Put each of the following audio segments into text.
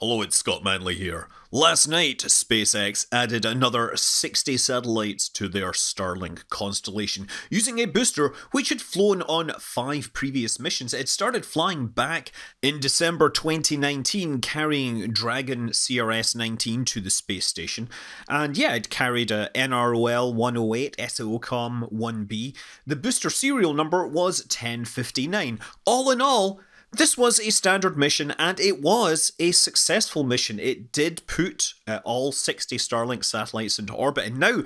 Hello, it's Scott Manley here. Last night, SpaceX added another 60 satellites to their Starlink constellation using a booster which had flown on five previous missions. It started flying back in December 2019, carrying Dragon CRS 19 to the space station. And yeah, it carried a NROL 108 SAOCOM 1B. The booster serial number was 1059. All in all, this was a standard mission and it was a successful mission. It did put uh, all 60 Starlink satellites into orbit, and now,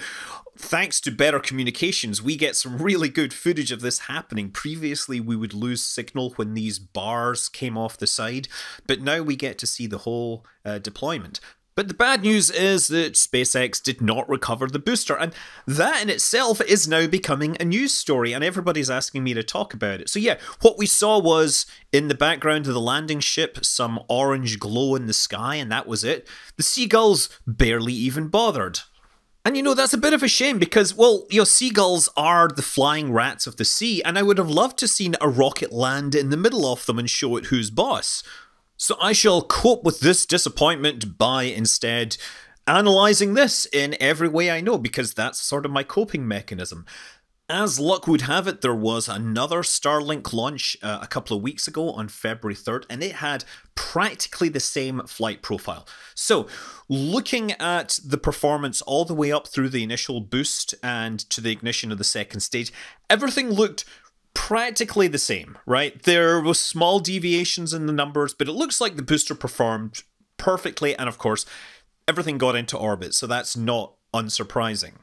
thanks to better communications, we get some really good footage of this happening. Previously, we would lose signal when these bars came off the side, but now we get to see the whole uh, deployment. But the bad news is that SpaceX did not recover the booster, and that in itself is now becoming a news story, and everybody's asking me to talk about it. So, yeah, what we saw was in the background of the landing ship some orange glow in the sky, and that was it. The seagulls barely even bothered. And you know, that's a bit of a shame because, well, you know, seagulls are the flying rats of the sea, and I would have loved to seen a rocket land in the middle of them and show it who's boss. So I shall cope with this disappointment by instead analysing this in every way I know, because that's sort of my coping mechanism. As luck would have it, there was another Starlink launch uh, a couple of weeks ago on February 3rd, and it had practically the same flight profile. So, looking at the performance all the way up through the initial boost and to the ignition of the second stage, everything looked practically the same, right? There was small deviations in the numbers, but it looks like the booster performed perfectly, and of course, everything got into orbit, so that's not unsurprising.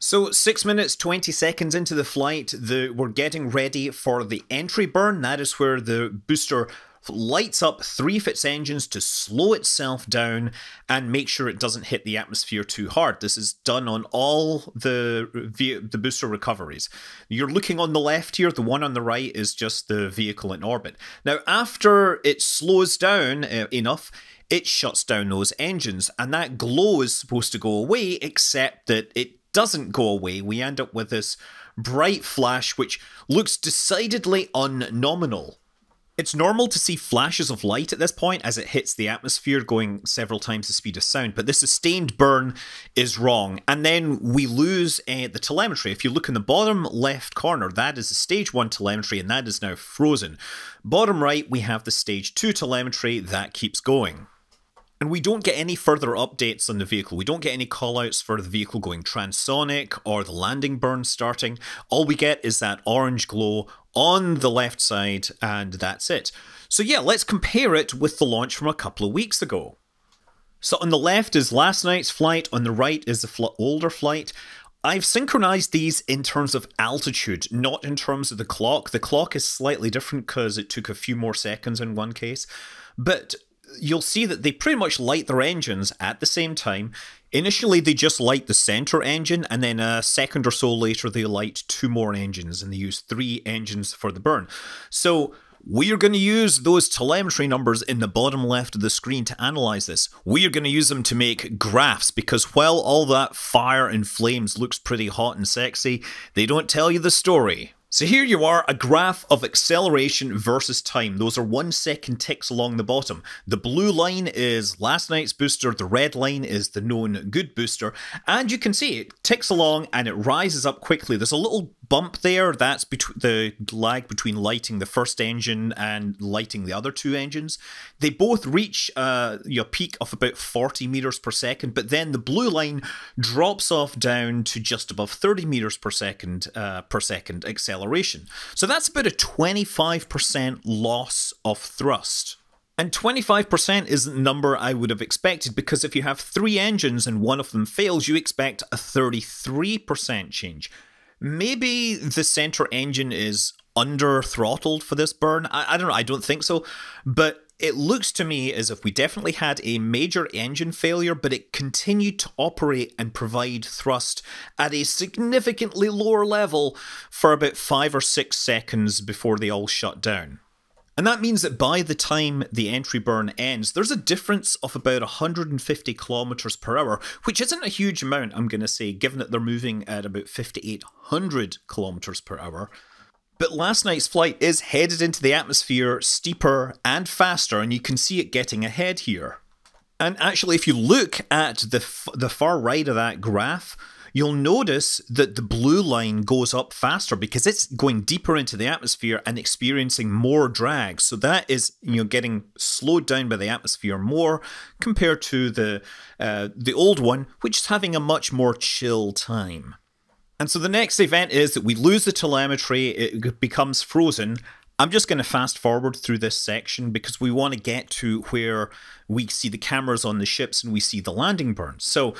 So, 6 minutes 20 seconds into the flight, the, we're getting ready for the entry burn. That is where the booster lights up three of its engines to slow itself down and make sure it doesn't hit the atmosphere too hard. This is done on all the the booster recoveries. You're looking on the left here, the one on the right is just the vehicle in orbit. Now, after it slows down uh, enough, it shuts down those engines, and that glow is supposed to go away, except that it doesn't go away. We end up with this bright flash which looks decidedly unnominal. It's normal to see flashes of light at this point as it hits the atmosphere, going several times the speed of sound, but the sustained burn is wrong. And then we lose uh, the telemetry. If you look in the bottom left corner, that is the stage 1 telemetry, and that is now frozen. Bottom right, we have the stage 2 telemetry, that keeps going. And we don't get any further updates on the vehicle. We don't get any callouts for the vehicle going transonic or the landing burn starting. All we get is that orange glow on the left side, and that's it. So, yeah, let's compare it with the launch from a couple of weeks ago. So, on the left is last night's flight, on the right is the fl older flight. I've synchronized these in terms of altitude, not in terms of the clock. The clock is slightly different because it took a few more seconds in one case. But you'll see that they pretty much light their engines at the same time. Initially, they just light the center engine, and then a second or so later, they light two more engines, and they use three engines for the burn. So, we are going to use those telemetry numbers in the bottom left of the screen to analyze this. We are going to use them to make graphs because while all that fire and flames looks pretty hot and sexy, they don't tell you the story. So here you are, a graph of acceleration versus time. Those are one second ticks along the bottom. The blue line is last night's booster, the red line is the known good booster, and you can see it ticks along and it rises up quickly. There's a little bump there, that's between the lag between lighting the first engine and lighting the other two engines. They both reach uh, a peak of about 40 meters per second, but then the blue line drops off down to just above 30 meters per second uh, per second acceleration acceleration. So that's about a 25% loss of thrust. And 25% isn't the number I would have expected because if you have three engines and one of them fails, you expect a 33% change. Maybe the center engine is under throttled for this burn. I, I don't know, I don't think so. But it looks to me as if we definitely had a major engine failure, but it continued to operate and provide thrust at a significantly lower level for about five or six seconds before they all shut down. And that means that by the time the entry burn ends, there's a difference of about 150 kilometers per hour, which isn't a huge amount, I'm going to say, given that they're moving at about 5,800 kilometers per hour. But last night's flight is headed into the atmosphere steeper and faster, and you can see it getting ahead here. And actually, if you look at the, the far right of that graph, you'll notice that the blue line goes up faster because it's going deeper into the atmosphere and experiencing more drag. So that is you know getting slowed down by the atmosphere more compared to the uh, the old one, which is having a much more chill time. And so the next event is that we lose the telemetry, it becomes frozen. I'm just going to fast forward through this section because we want to get to where we see the cameras on the ships and we see the landing burns. So,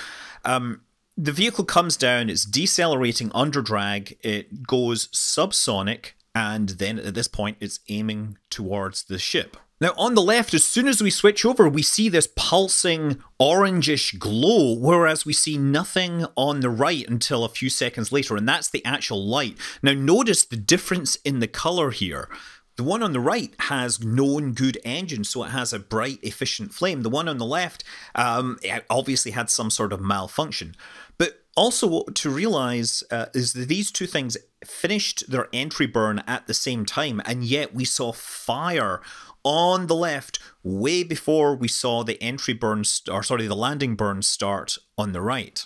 um, the vehicle comes down, it's decelerating under drag, it goes subsonic, and then at this point it's aiming towards the ship. Now, on the left, as soon as we switch over, we see this pulsing orangish glow, whereas we see nothing on the right until a few seconds later, and that's the actual light. Now, notice the difference in the color here. The one on the right has known good engines, so it has a bright, efficient flame. The one on the left um, obviously had some sort of malfunction. But also to realize uh, is that these two things finished their entry burn at the same time, and yet we saw fire on the left way before we saw the entry burn, or sorry, the landing burn start on the right.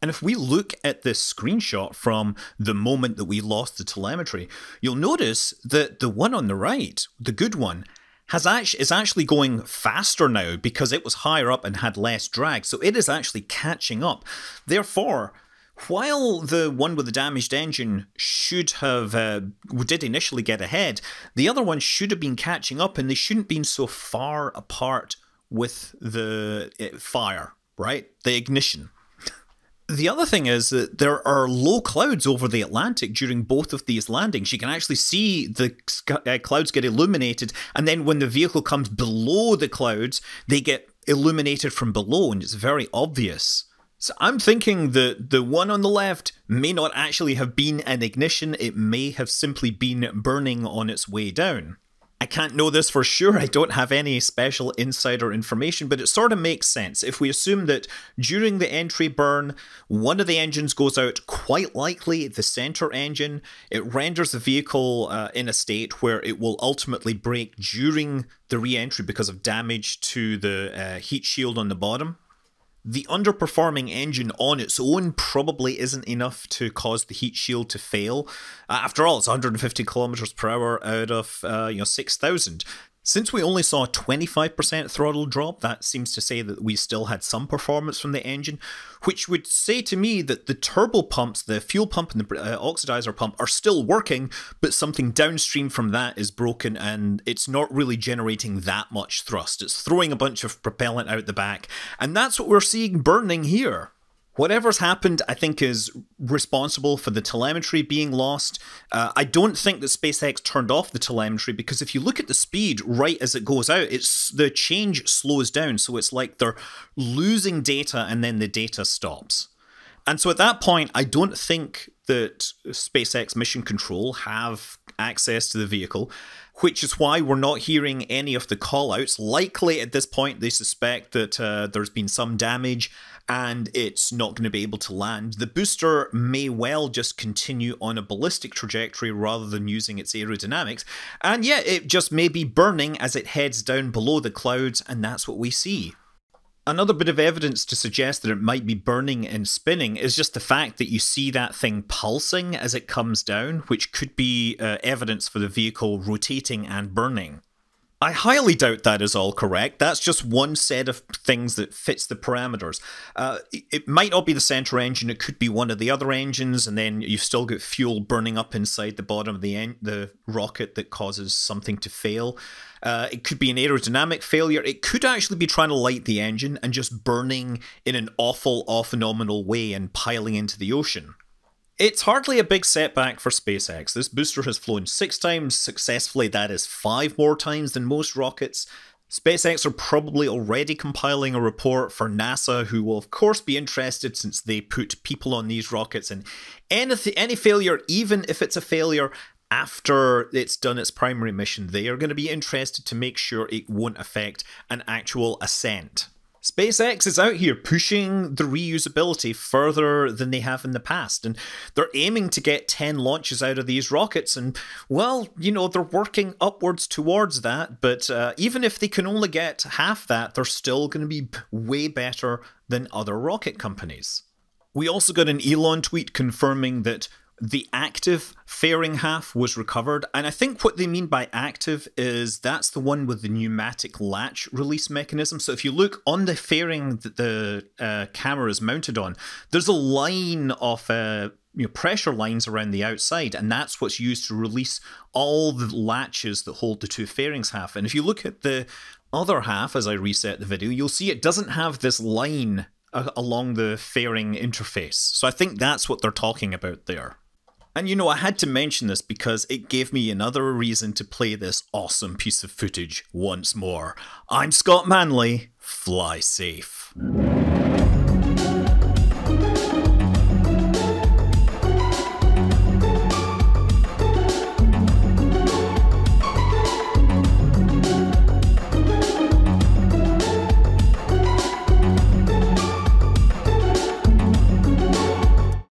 And if we look at this screenshot from the moment that we lost the telemetry, you'll notice that the one on the right, the good one, has actually is actually going faster now because it was higher up and had less drag. So it is actually catching up. Therefore, while the one with the damaged engine should have uh, did initially get ahead, the other one should have been catching up, and they shouldn't been so far apart with the uh, fire, right? The ignition. The other thing is that there are low clouds over the Atlantic during both of these landings. You can actually see the uh, clouds get illuminated, and then when the vehicle comes below the clouds, they get illuminated from below, and it's very obvious. So I'm thinking that the one on the left may not actually have been an ignition, it may have simply been burning on its way down. I can't know this for sure. I don't have any special insider information, but it sort of makes sense. If we assume that during the entry burn, one of the engines goes out, quite likely the center engine, it renders the vehicle uh, in a state where it will ultimately break during the re entry because of damage to the uh, heat shield on the bottom the underperforming engine on its own probably isn't enough to cause the heat shield to fail. Uh, after all, it's 150 kilometers per hour out of uh, you know 6,000. Since we only saw a 25% throttle drop, that seems to say that we still had some performance from the engine, which would say to me that the turbo pumps, the fuel pump and the uh, oxidizer pump are still working, but something downstream from that is broken and it's not really generating that much thrust. It's throwing a bunch of propellant out the back, and that's what we're seeing burning here. Whatever's happened, I think, is responsible for the telemetry being lost. Uh, I don't think that SpaceX turned off the telemetry because if you look at the speed right as it goes out, it's the change slows down. So it's like they're losing data and then the data stops. And so at that point, I don't think that SpaceX Mission Control have access to the vehicle, which is why we're not hearing any of the callouts. Likely at this point, they suspect that uh, there's been some damage and it's not going to be able to land. The booster may well just continue on a ballistic trajectory rather than using its aerodynamics, and yeah, it just may be burning as it heads down below the clouds, and that's what we see. Another bit of evidence to suggest that it might be burning and spinning is just the fact that you see that thing pulsing as it comes down, which could be uh, evidence for the vehicle rotating and burning. I highly doubt that is all correct. That's just one set of things that fits the parameters. Uh, it might not be the center engine. It could be one of the other engines, and then you've still got fuel burning up inside the bottom of the en- the rocket that causes something to fail. Uh, it could be an aerodynamic failure. It could actually be trying to light the engine and just burning in an awful, phenomenal way and piling into the ocean. It's hardly a big setback for SpaceX. This booster has flown six times successfully, that is five more times than most rockets. SpaceX are probably already compiling a report for NASA, who will, of course, be interested since they put people on these rockets. And any, any failure, even if it's a failure after it's done its primary mission, they are going to be interested to make sure it won't affect an actual ascent. SpaceX is out here pushing the reusability further than they have in the past, and they're aiming to get 10 launches out of these rockets. And, well, you know, they're working upwards towards that, but uh, even if they can only get half that, they're still going to be way better than other rocket companies. We also got an Elon tweet confirming that the active fairing half was recovered, and I think what they mean by active is that's the one with the pneumatic latch release mechanism. So if you look on the fairing that the uh, camera is mounted on, there's a line of uh, you know, pressure lines around the outside, and that's what's used to release all the latches that hold the two fairings half. And if you look at the other half as I reset the video, you'll see it doesn't have this line uh, along the fairing interface. So I think that's what they're talking about there. And you know, I had to mention this because it gave me another reason to play this awesome piece of footage once more. I'm Scott Manley, fly safe.